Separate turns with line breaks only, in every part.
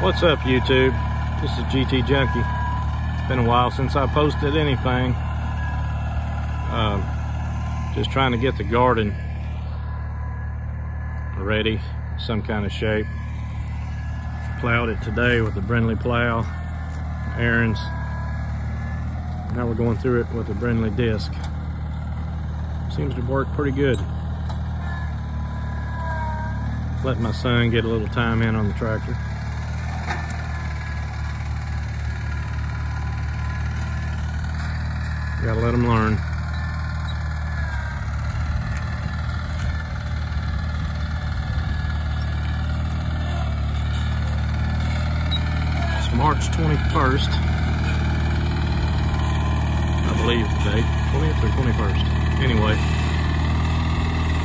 What's up YouTube? This is GT Junkie. It's Been a while since I posted anything. Um, just trying to get the garden ready, some kind of shape. Plowed it today with the Brinly plow, Ariens. Now we're going through it with the Brinly disc. Seems to work pretty good. Let my son get a little time in on the tractor. Gotta let them learn. It's March 21st. I believe the date. 20th or 21st. Anyway,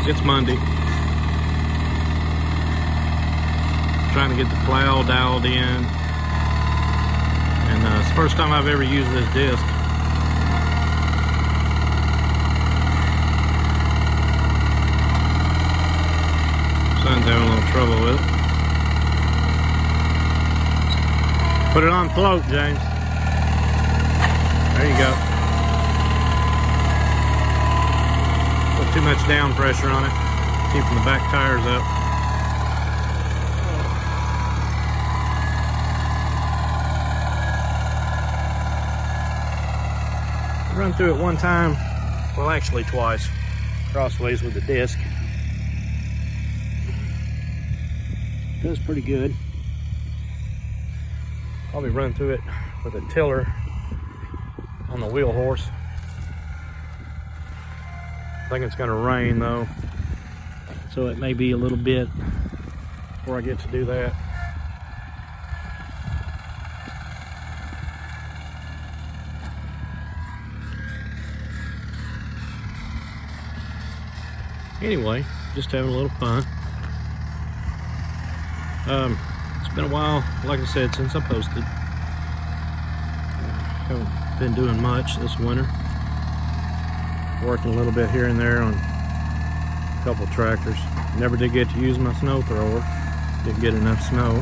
it's Monday. Trying to get the plow dialed in. And uh, it's the first time I've ever used this disc. Son's having a little trouble with it. Put it on float, James. There you go. Put too much down pressure on it. Keeping the back tires up. Run through it one time, well actually twice, crossways with the disc. Does pretty good. Probably run through it with a tiller on the wheel horse. I think it's gonna rain though, so it may be a little bit before I get to do that. Anyway, just having a little fun. Um, it's been a while, like I said, since I posted. Haven't been doing much this winter. Working a little bit here and there on a couple tractors. Never did get to use my snow thrower. Didn't get enough snow.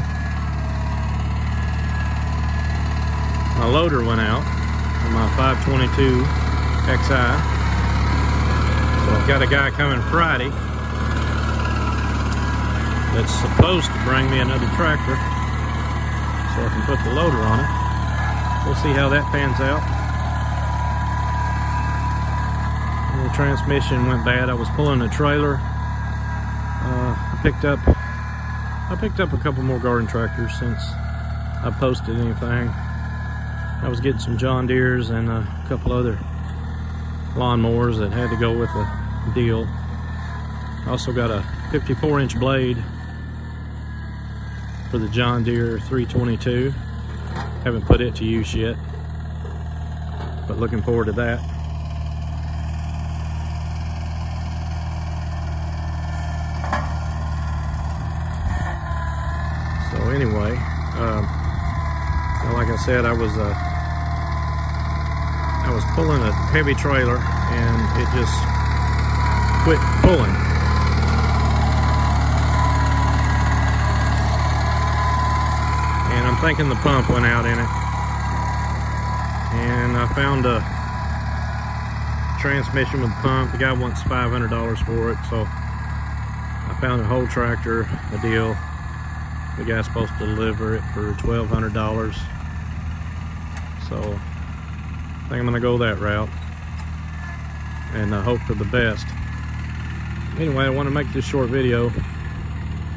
My loader went out on my 522 XI. So I've got a guy coming Friday that's supposed to bring me another tractor so I can put the loader on it. We'll see how that pans out. The transmission went bad. I was pulling a trailer. Uh, I picked up I picked up a couple more garden tractors since I posted anything. I was getting some John Deere's and a couple other lawnmowers that had to go with the deal. I also got a 54 inch blade for the John Deere 322. Haven't put it to use yet, but looking forward to that. So anyway, um, like I said, I was uh, I was pulling a heavy trailer and it just quit pulling. And I'm thinking the pump went out in it. And I found a transmission with the pump. The guy wants $500 for it, so I found a whole tractor, a deal. The guy's supposed to deliver it for $1,200. So I think I'm gonna go that route and uh, hope for the best. Anyway, I want to make this short video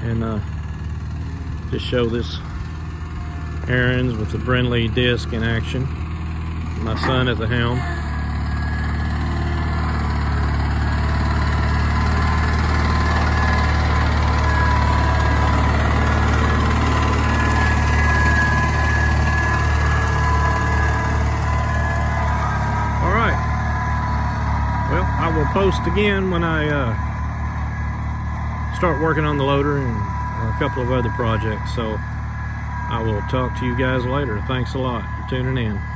and uh, just show this Ariens with the Brinly disc in action. My son at the helm. All right. Well, I will post again when I uh, start working on the loader and a couple of other projects. So I will talk to you guys later. Thanks a lot for tuning in.